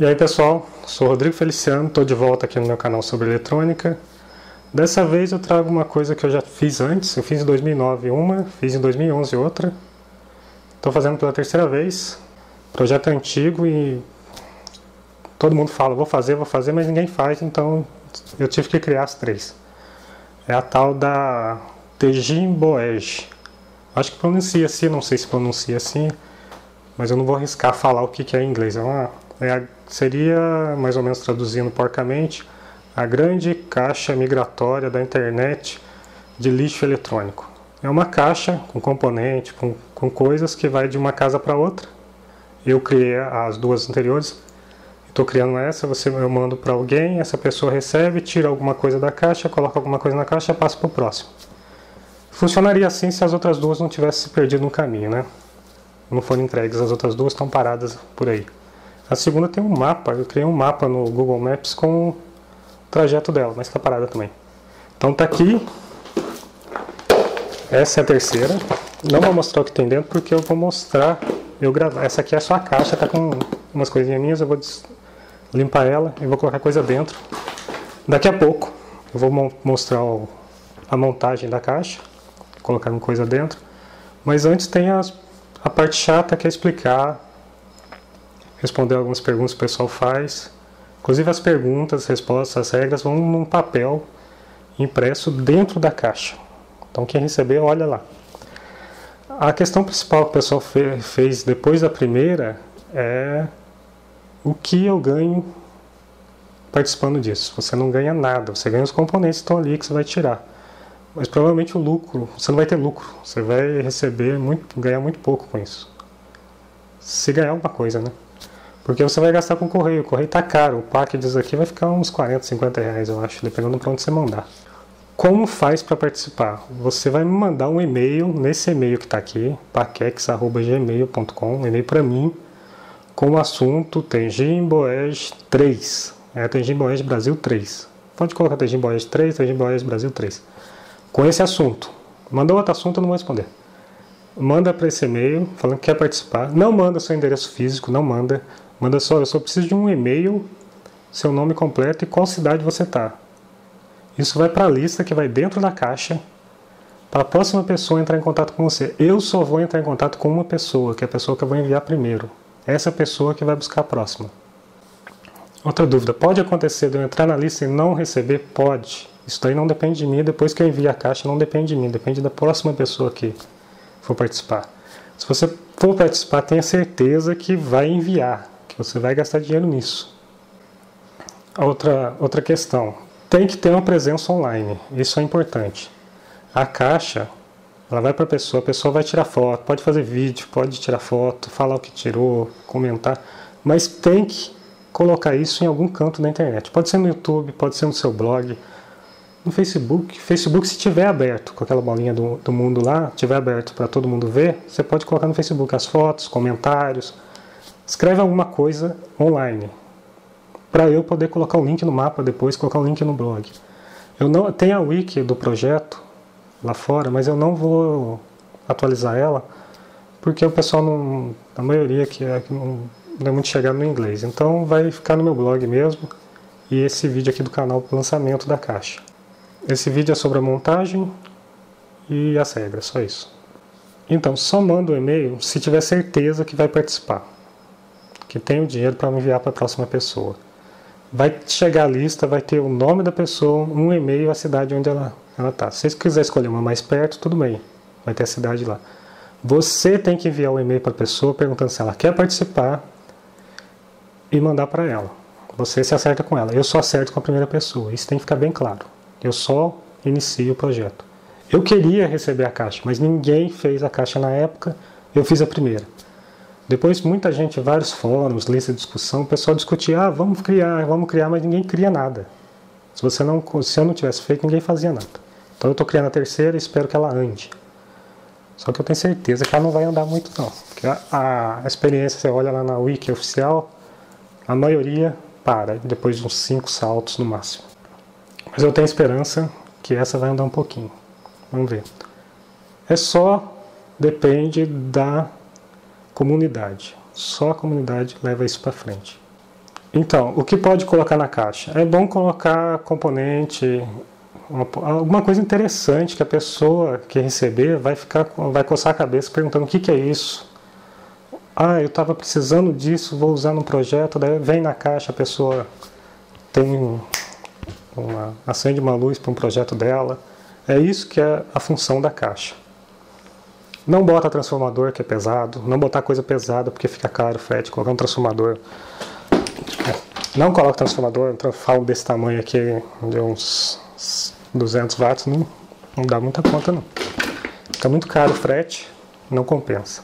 E aí pessoal, sou Rodrigo Feliciano, estou de volta aqui no meu canal sobre eletrônica. Dessa vez eu trago uma coisa que eu já fiz antes, eu fiz em 2009 uma, fiz em 2011 outra. Estou fazendo pela terceira vez, projeto antigo e todo mundo fala vou fazer, vou fazer, mas ninguém faz, então eu tive que criar as três. É a tal da Tejin Boege. Acho que pronuncia assim, não sei se pronuncia assim, mas eu não vou arriscar falar o que é em inglês. É uma é, seria, mais ou menos traduzindo porcamente, a grande caixa migratória da internet de lixo eletrônico. É uma caixa com componente, com, com coisas que vai de uma casa para outra. Eu criei as duas anteriores, estou criando essa, você, eu mando para alguém, essa pessoa recebe, tira alguma coisa da caixa, coloca alguma coisa na caixa e passa para o próximo. Funcionaria assim se as outras duas não tivessem se perdido no caminho, né? Não foram entregues, as outras duas estão paradas por aí. A segunda tem um mapa, eu criei um mapa no Google Maps com o trajeto dela, mas está parada também. Então tá aqui, essa é a terceira. Não vou mostrar o que tem dentro porque eu vou mostrar, eu gravar. Essa aqui é só a caixa, tá com umas coisinhas minhas, eu vou limpar ela e vou colocar coisa dentro. Daqui a pouco eu vou mostrar o, a montagem da caixa, colocar uma coisa dentro. Mas antes tem as, a parte chata que é explicar responder algumas perguntas que o pessoal faz. Inclusive as perguntas, as respostas, as regras vão num papel impresso dentro da caixa. Então quem receber, olha lá. A questão principal que o pessoal fez depois da primeira é o que eu ganho participando disso. Você não ganha nada, você ganha os componentes que estão ali que você vai tirar. Mas provavelmente o lucro, você não vai ter lucro, você vai receber muito, ganhar muito pouco com isso. Se ganhar alguma coisa, né? Porque você vai gastar com correio. O correio tá caro. O pack disso aqui vai ficar uns 40, 50 reais, eu acho, dependendo para onde você mandar. Como faz para participar? Você vai me mandar um e-mail, nesse e-mail que está aqui, paquex.gmail.com, um e-mail para mim, com o assunto Tengin Boege 3. É Boege Brasil 3. Pode colocar Tengin Boege 3, Tengin Boege Brasil 3. Com esse assunto. Mandou outro assunto, eu não vou responder. Manda para esse e-mail falando que quer participar. Não manda seu endereço físico, não manda. Manda só, eu só preciso de um e-mail, seu nome completo e qual cidade você está. Isso vai para a lista que vai dentro da caixa para a próxima pessoa entrar em contato com você. Eu só vou entrar em contato com uma pessoa, que é a pessoa que eu vou enviar primeiro. Essa pessoa que vai buscar a próxima. Outra dúvida, pode acontecer de eu entrar na lista e não receber? Pode. Isso daí não depende de mim, depois que eu envio a caixa não depende de mim, depende da próxima pessoa que for participar. Se você for participar, tenha certeza que vai enviar, você vai gastar dinheiro nisso. Outra, outra questão, tem que ter uma presença online, isso é importante. A caixa, ela vai para a pessoa, a pessoa vai tirar foto, pode fazer vídeo, pode tirar foto, falar o que tirou, comentar, mas tem que colocar isso em algum canto da internet. Pode ser no YouTube, pode ser no seu blog, no Facebook. Facebook, se tiver aberto, com aquela bolinha do, do mundo lá, tiver aberto para todo mundo ver, você pode colocar no Facebook as fotos, comentários, escreve alguma coisa online para eu poder colocar o link no mapa depois, colocar o link no blog. Eu não tem a wiki do projeto lá fora, mas eu não vou atualizar ela porque o pessoal não, a maioria que é não, não é muito chegado no inglês. Então vai ficar no meu blog mesmo e esse vídeo aqui do canal do lançamento da caixa. Esse vídeo é sobre a montagem e as regras, só isso. Então, só manda o e-mail se tiver certeza que vai participar que tem o dinheiro para enviar para a próxima pessoa. Vai chegar a lista, vai ter o nome da pessoa, um e-mail, a cidade onde ela está. Se você quiser escolher uma mais perto, tudo bem, vai ter a cidade lá. Você tem que enviar um e-mail para a pessoa perguntando se ela quer participar e mandar para ela. Você se acerta com ela. Eu só acerto com a primeira pessoa. Isso tem que ficar bem claro. Eu só inicio o projeto. Eu queria receber a caixa, mas ninguém fez a caixa na época. Eu fiz a primeira. Depois muita gente, vários fóruns, lista de discussão, o pessoal discutia, ah, vamos criar, vamos criar, mas ninguém cria nada. Se você não, se eu não tivesse feito, ninguém fazia nada. Então eu estou criando a terceira e espero que ela ande. Só que eu tenho certeza que ela não vai andar muito não. Porque a, a, experiência, você olha lá na wiki oficial, a maioria para, depois de uns cinco saltos no máximo. Mas eu tenho esperança que essa vai andar um pouquinho. Vamos ver. É só, depende da comunidade. Só a comunidade leva isso para frente. Então, o que pode colocar na caixa? É bom colocar componente, uma, alguma coisa interessante que a pessoa que receber vai ficar, vai coçar a cabeça perguntando o que, que é isso. Ah, eu estava precisando disso, vou usar no projeto, daí vem na caixa, a pessoa tem uma, acende uma luz para um projeto dela. É isso que é a função da caixa. Não bota transformador que é pesado, não botar coisa pesada porque fica caro frete, colocar um transformador. Não coloca transformador, um falo desse tamanho aqui, de uns 200 watts, não, não dá muita conta não. Fica muito caro o frete, não compensa.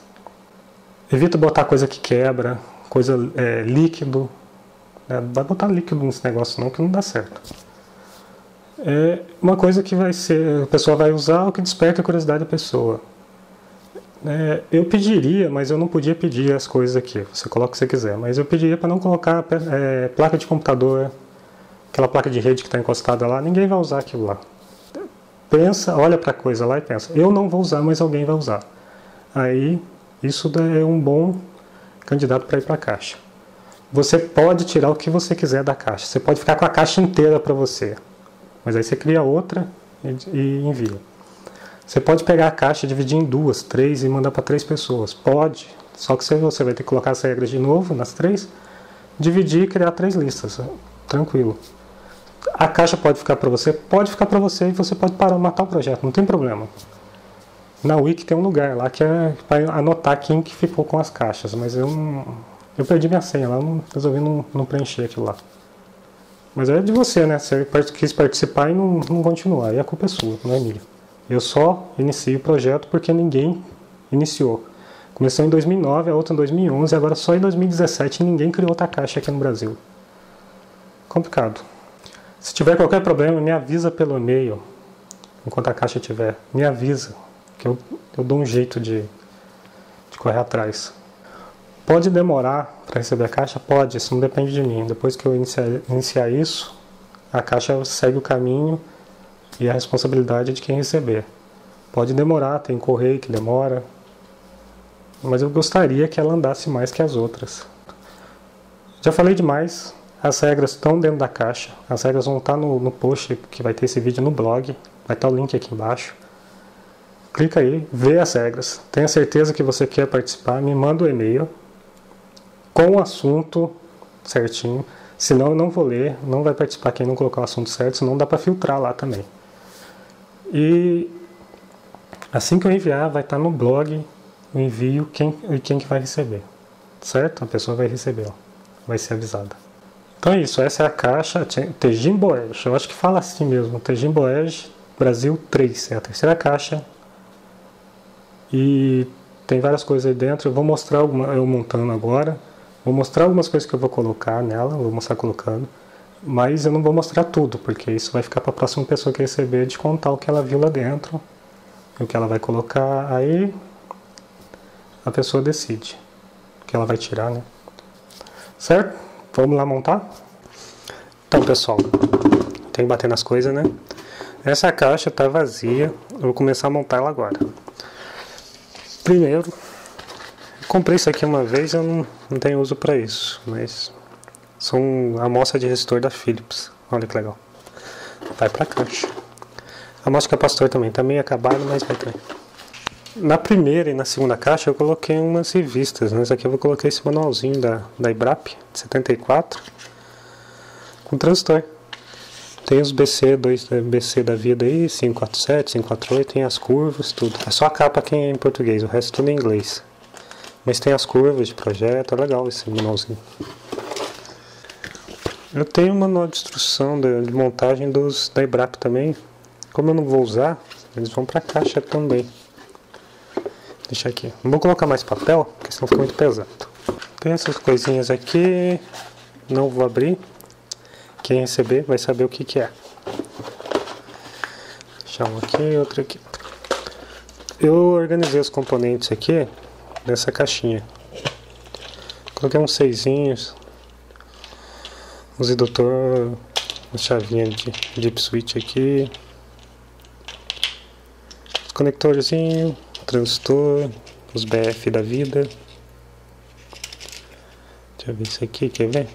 Evita botar coisa que quebra, coisa é, líquido. É, não vai botar líquido nesse negócio não, que não dá certo. É uma coisa que vai ser, a pessoa vai usar o que desperta a curiosidade da pessoa. É, eu pediria, mas eu não podia pedir as coisas aqui. Você coloca o que você quiser, mas eu pediria para não colocar é, placa de computador, aquela placa de rede que está encostada lá. Ninguém vai usar aquilo lá. Pensa, olha para a coisa lá e pensa: eu não vou usar, mas alguém vai usar. Aí isso é um bom candidato para ir para a caixa. Você pode tirar o que você quiser da caixa. Você pode ficar com a caixa inteira para você, mas aí você cria outra e envia. Você pode pegar a caixa, dividir em duas, três e mandar para três pessoas. Pode. Só que você vai ter que colocar as regras de novo nas três, dividir e criar três listas. Tranquilo. A caixa pode ficar para você? Pode ficar para você e você pode parar, matar o projeto, não tem problema. Na Wiki tem um lugar lá que é para anotar quem que ficou com as caixas, mas eu não, eu perdi minha senha lá, não, resolvi não, não preencher aquilo lá. Mas é de você, né? Você quis participar e não, não continuar, e a culpa é sua, não é minha. Eu só iniciei o projeto porque ninguém iniciou. Começou em 2009, a outra em 2011, agora só em 2017 ninguém criou outra caixa aqui no Brasil. Complicado. Se tiver qualquer problema, me avisa pelo e-mail, enquanto a caixa estiver. Me avisa, que eu, eu dou um jeito de, de correr atrás. Pode demorar para receber a caixa? Pode, isso não depende de mim. Depois que eu iniciar, iniciar isso, a caixa segue o caminho e a responsabilidade é de quem receber. Pode demorar, tem correio que demora, mas eu gostaria que ela andasse mais que as outras. Já falei demais, as regras estão dentro da caixa, as regras vão estar no, no post que vai ter esse vídeo no blog, vai estar o link aqui embaixo. Clica aí, vê as regras, tenha certeza que você quer participar, me manda o um e-mail com o assunto certinho, senão eu não vou ler, não vai participar quem não colocar o assunto certo, senão dá para filtrar lá também. E assim que eu enviar, vai estar no blog o envio quem, e quem que vai receber. Certo? A pessoa vai receber, ó, vai ser avisada. Então é isso, essa é a caixa Tejim Boege. Eu acho que fala assim mesmo, Tejim Boege Brasil 3, é a terceira caixa. E tem várias coisas aí dentro. Eu vou mostrar alguma, eu montando agora. Vou mostrar algumas coisas que eu vou colocar nela, vou mostrar colocando. Mas eu não vou mostrar tudo, porque isso vai ficar para a próxima pessoa que receber de contar o que ela viu lá dentro, o que ela vai colocar. Aí a pessoa decide o que ela vai tirar, né? Certo? Vamos lá montar? Então, pessoal, tem que bater nas coisas, né? Essa caixa está vazia, eu vou começar a montar ela agora. Primeiro, comprei isso aqui uma vez, eu não, não tenho uso para isso, mas são amostra de resistor da Philips. Olha que legal. Vai pra caixa. A amostra capacitor também, tá meio acabado, mas vai também. Na primeira e na segunda caixa eu coloquei umas revistas. Nessa aqui eu colocar esse manualzinho da, da IBRAP, de 74, com transistor. Tem os BC, dois BC da vida aí, 547, 548, tem as curvas, tudo. É só a capa que é em português, o resto tudo em inglês. Mas tem as curvas de projeto, é legal esse manualzinho. Eu tenho um manual de instrução de, de montagem dos da IBRAP também. Como eu não vou usar, eles vão para a caixa também. Deixa aqui. Não vou colocar mais papel, porque senão fica muito pesado. Tem essas coisinhas aqui. Não vou abrir. Quem receber vai saber o que, que é. Deixar um aqui outro aqui. Eu organizei os componentes aqui nessa caixinha. Coloquei uns seisinhos, os redutor, a chavinha de deep switch aqui, conectorzinho, transistor, os BF da vida. Deixa eu ver isso aqui, quer ver?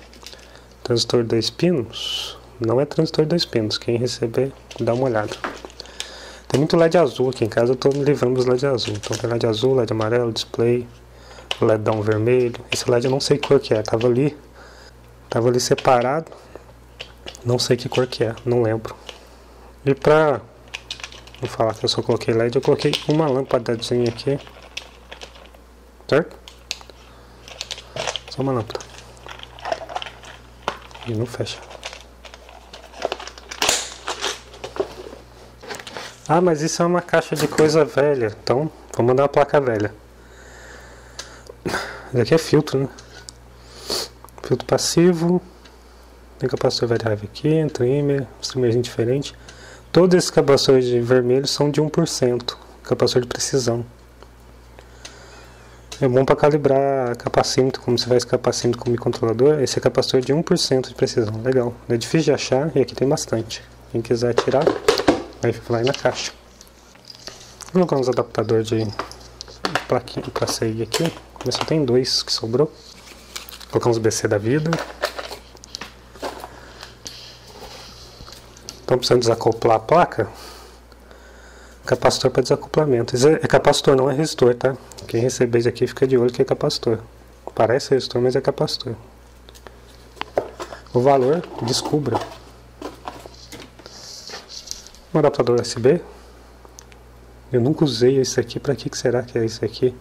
Transistor 2 pinos. Não é transistor 2 pinos. Quem receber, dá uma olhada. Tem muito LED azul aqui em casa, eu estou me livrando dos LED azul. Então tem LED azul, LED amarelo, display, LEDão vermelho. Esse LED eu não sei cor que é, tava ali. Tava ali separado. Não sei que cor que é, não lembro. E pra não falar que eu só coloquei LED, eu coloquei uma lâmpadazinha aqui. Certo? Só uma lâmpada. E não fecha. Ah, mas isso é uma caixa de coisa velha. Então, vou mandar uma placa velha. Isso aqui é filtro, né? Filtro passivo. Tem capacitor variável aqui, trimmer, trimmerzinho diferente. Todos esses capacitores de vermelho são de 1%, capacitor de precisão. É bom para calibrar capacímetro, como você faz capacímetro com microcontrolador, esse é capacitor de 1% de precisão, legal. É difícil de achar e aqui tem bastante. Quem quiser tirar, vai na caixa. Vou colocar uns adaptadores de plaquinha para sair aqui. Mas só tem dois que sobrou. Colocar uns BC da vida. Então precisando desacoplar a placa. Capacitor para desacoplamento. Isso é, é capacitor, não é resistor, tá? Quem receber isso aqui fica de olho que é capacitor. Parece resistor, mas é capacitor. O valor, descubra um adaptador USB. Eu nunca usei esse aqui. Pra que, que será que é esse aqui?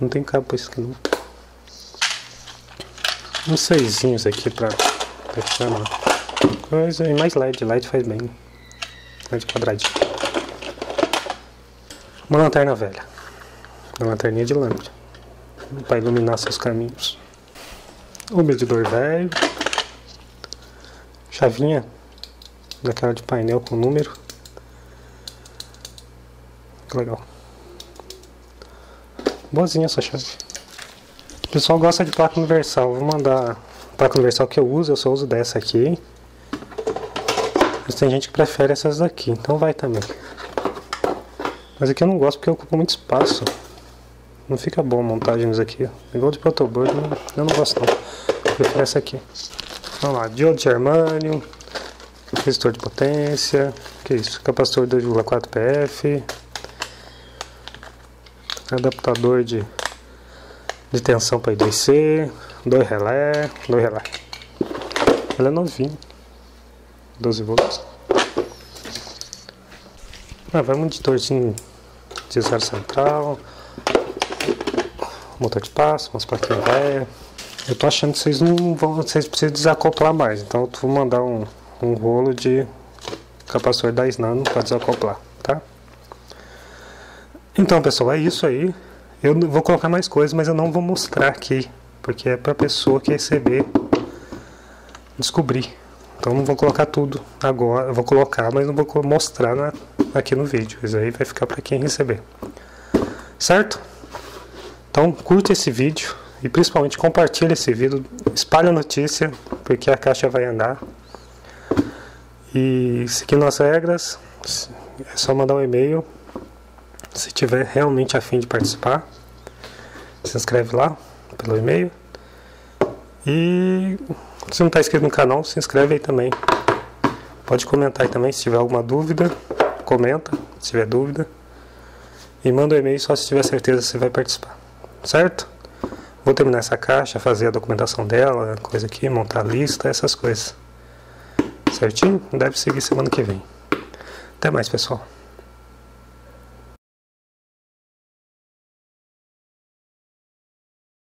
Não tem cabo pra isso aqui não. Uns seisinhos aqui pra fechar uma coisa. E mais LED. LED faz bem. LED quadradinho. Uma lanterna velha. Uma lanterninha de lâmpada. Para iluminar seus caminhos. Um medidor velho. Chavinha daquela de painel com número. Que legal. Boazinha essa chave. O pessoal gosta de placa universal. Vou mandar a placa universal que eu uso, eu só uso dessa aqui. Mas tem gente que prefere essas daqui, então vai também. Mas aqui eu não gosto porque ocupa muito espaço. Não fica bom a montagem disso aqui. Igual de protoboard, eu não gosto não. Eu prefiro essa aqui. Vamos lá, diodo de germânio, resistor de potência, que é isso? Capacitor 2,4 PF, adaptador de, de tensão para I2C, dois relé, dois relé. Ele é novinho, 12 volts. Ah, vai um monitorzinho de zero central, motor de passo, umas plaquinhas velhas. Eu tô achando que vocês não vão, vocês precisam desacoplar mais, então eu vou mandar um um rolo de capacitor 10 nano para desacoplar, tá? Então, pessoal, é isso aí. Eu vou colocar mais coisas, mas eu não vou mostrar aqui, porque é para a pessoa que receber descobrir. Então, não vou colocar tudo agora. Eu vou colocar, mas não vou mostrar na, aqui no vídeo. Isso aí vai ficar para quem receber. Certo? Então, curte esse vídeo e principalmente compartilhe esse vídeo, espalhe a notícia, porque a caixa vai andar. E seguindo as regras, é só mandar um e-mail. Se tiver realmente afim de participar, se inscreve lá pelo e-mail. E se não está inscrito no canal, se inscreve aí também. Pode comentar aí também se tiver alguma dúvida. Comenta se tiver dúvida. E manda um e-mail só se tiver certeza você vai participar. Certo? Vou terminar essa caixa, fazer a documentação dela, coisa aqui, montar a lista, essas coisas certinho? Deve seguir semana que vem. Até mais, pessoal.